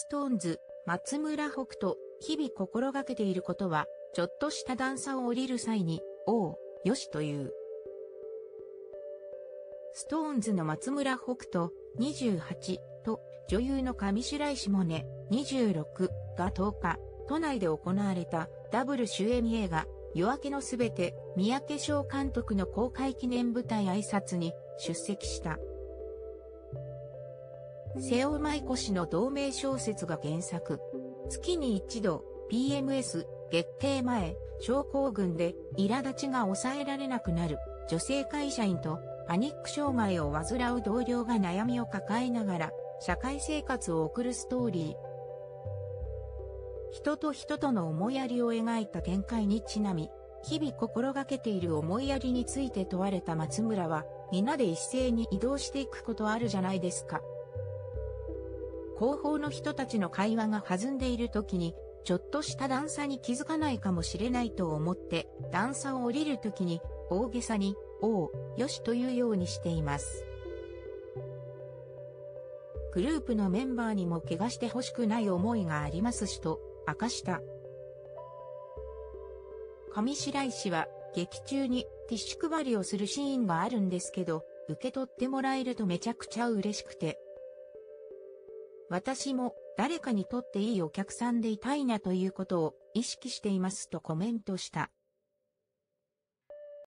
SixTONES、松村北斗、日々心がけていることは、ちょっとした段差を降りる際に、おう、よしという。 SixTONES の松村北斗、28と、女優の上白石萌音、26が10日、都内で行われたダブル主演映画、夜明けのすべて、三宅翔監督の公開記念舞台挨拶に出席した。瀬尾舞子氏の同名小説が原作。月に一度、PMS、月経前、症候群で、苛立ちが抑えられなくなる、女性会社員と、パニック障害を患う同僚が悩みを抱えながら、社会生活を送るストーリー。人と人との思いやりを描いた見解にちなみ、日々心がけている思いやりについて問われた松村は、皆で一斉に移動していくことあるじゃないですか。後方の人たちの会話が弾んでいる時に、ちょっとした段差に気づかないかもしれないと思って、段差を降りる時に、大げさに、おう、よしというようにしています。グループのメンバーにも怪我してほしくない思いがありますしと、明かした。上白石は、劇中にティッシュ配りをするシーンがあるんですけど、受け取ってもらえるとめちゃくちゃ嬉しくて、私も誰かにとっていいお客さんでいたいなということを意識していますとコメントした。